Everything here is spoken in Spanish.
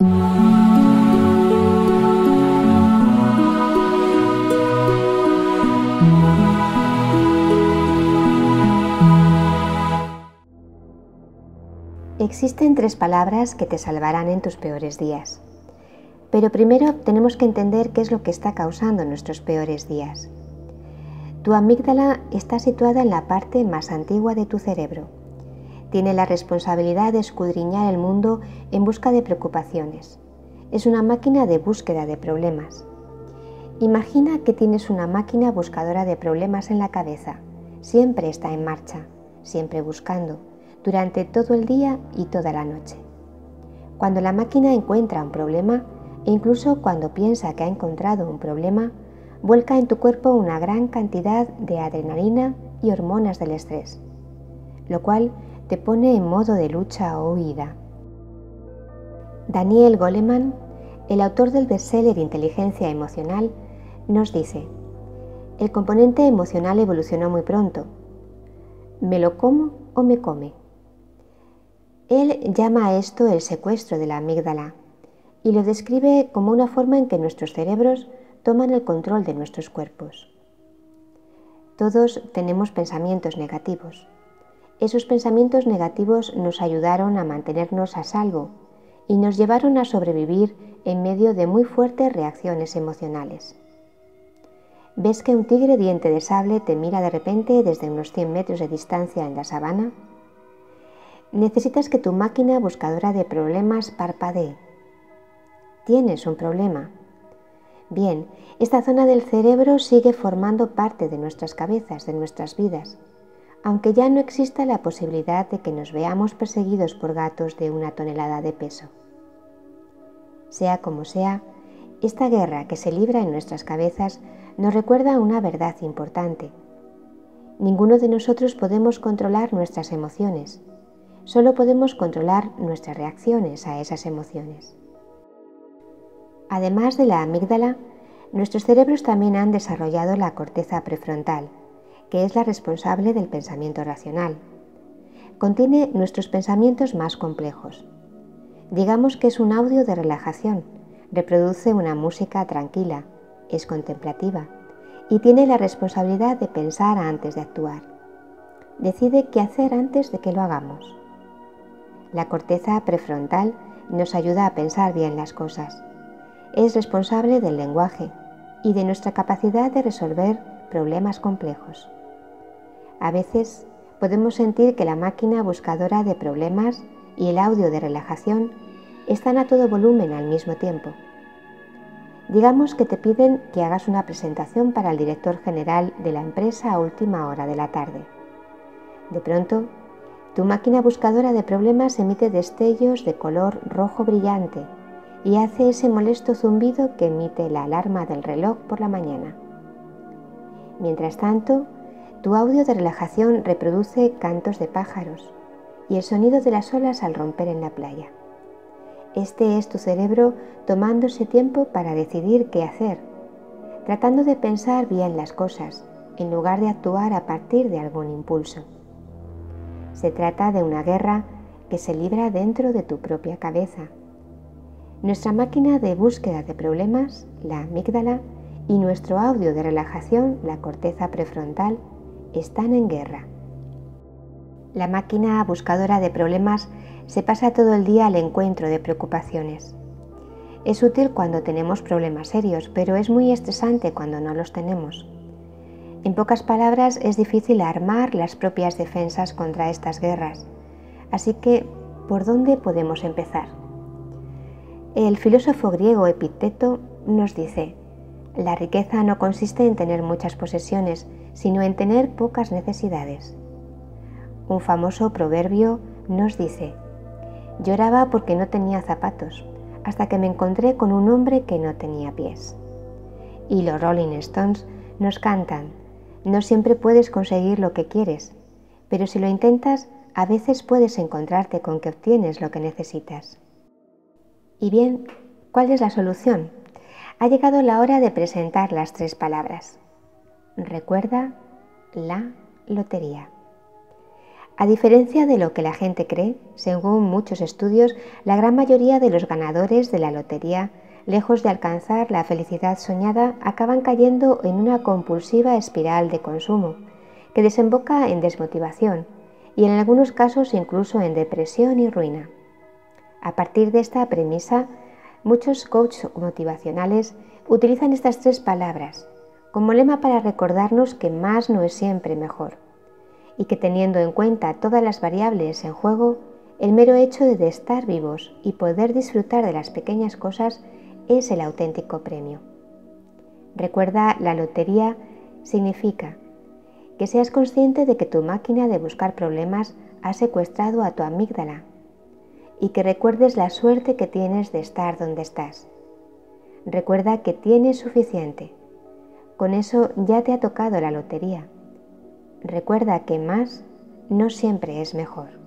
Existen tres palabras que te salvarán en tus peores días. Pero primero tenemos que entender qué es lo que está causando nuestros peores días. Tu amígdala está situada en la parte más antigua de tu cerebro. Tiene la responsabilidad de escudriñar el mundo en busca de preocupaciones. Es una máquina de búsqueda de problemas. Imagina que tienes una máquina buscadora de problemas en la cabeza. Siempre está en marcha, siempre buscando durante todo el día y toda la noche. Cuando la máquina encuentra un problema, e incluso cuando piensa que ha encontrado un problema, vuelca en tu cuerpo una gran cantidad de adrenalina y hormonas del estrés, lo cual te pone en modo de lucha o huida. Daniel Goleman, el autor del bestseller Inteligencia Emocional, nos dice, el componente emocional evolucionó muy pronto. ¿Me lo como o me come? Él llama a esto el secuestro de la amígdala y lo describe como una forma en que nuestros cerebros toman el control de nuestros cuerpos. Todos tenemos pensamientos negativos. Esos pensamientos negativos nos ayudaron a mantenernos a salvo y nos llevaron a sobrevivir en medio de muy fuertes reacciones emocionales. ¿Ves que un tigre diente de sable te mira de repente desde unos 100 metros de distancia en la sabana? Necesitas que tu máquina buscadora de problemas parpadee. Tienes un problema. Bien, esta zona del cerebro sigue formando parte de nuestras cabezas, de nuestras vidas, aunque ya no exista la posibilidad de que nos veamos perseguidos por gatos de una tonelada de peso. Sea como sea, esta guerra que se libra en nuestras cabezas nos recuerda una verdad importante. Ninguno de nosotros podemos controlar nuestras emociones, solo podemos controlar nuestras reacciones a esas emociones. Además de la amígdala, nuestros cerebros también han desarrollado la corteza prefrontal, que es la responsable del pensamiento racional. Contiene nuestros pensamientos más complejos. Digamos que es un audio de relajación, reproduce una música tranquila, es contemplativa y tiene la responsabilidad de pensar antes de actuar. Decide qué hacer antes de que lo hagamos. La corteza prefrontal nos ayuda a pensar bien las cosas. Es responsable del lenguaje y de nuestra capacidad de resolver problemas complejos. A veces podemos sentir que la máquina buscadora de problemas y el audio de relajación están a todo volumen al mismo tiempo. Digamos que te piden que hagas una presentación para el director general de la empresa a última hora de la tarde. De pronto tu máquina buscadora de problemas emite destellos de color rojo brillante y hace ese molesto zumbido que emite la alarma del reloj por la mañana. Mientras tanto, tu audio de relajación reproduce cantos de pájaros y el sonido de las olas al romper en la playa. Este es tu cerebro tomándose tiempo para decidir qué hacer, tratando de pensar bien las cosas en lugar de actuar a partir de algún impulso. Se trata de una guerra que se libra dentro de tu propia cabeza. Nuestra máquina de búsqueda de problemas, la amígdala, y nuestro audio de relajación, la corteza prefrontal, están en guerra. La máquina buscadora de problemas se pasa todo el día al encuentro de preocupaciones. Es útil cuando tenemos problemas serios, pero es muy estresante cuando no los tenemos. En pocas palabras, es difícil armar las propias defensas contra estas guerras. Así que, ¿por dónde podemos empezar? El filósofo griego Epicteto nos dice, la riqueza no consiste en tener muchas posesiones, sino en tener pocas necesidades. Un famoso proverbio nos dice, lloraba porque no tenía zapatos, hasta que me encontré con un hombre que no tenía pies. Y los Rolling Stones nos cantan, no siempre puedes conseguir lo que quieres, pero si lo intentas, a veces puedes encontrarte con que obtienes lo que necesitas. Y bien, ¿cuál es la solución? Ha llegado la hora de presentar las tres palabras. Recuerda la lotería. A diferencia de lo que la gente cree, según muchos estudios, la gran mayoría de los ganadores de la lotería, lejos de alcanzar la felicidad soñada, acaban cayendo en una compulsiva espiral de consumo, que desemboca en desmotivación y en algunos casos incluso en depresión y ruina. A partir de esta premisa, muchos coaches motivacionales utilizan estas tres palabras como lema para recordarnos que más no es siempre mejor y que teniendo en cuenta todas las variables en juego, el mero hecho de estar vivos y poder disfrutar de las pequeñas cosas es el auténtico premio. Recuerda, la lotería significa que seas consciente de que tu máquina de buscar problemas ha secuestrado a tu amígdala y que recuerdes la suerte que tienes de estar donde estás. Recuerda que tienes suficiente. Con eso ya te ha tocado la lotería Recuerda que más no siempre es mejor.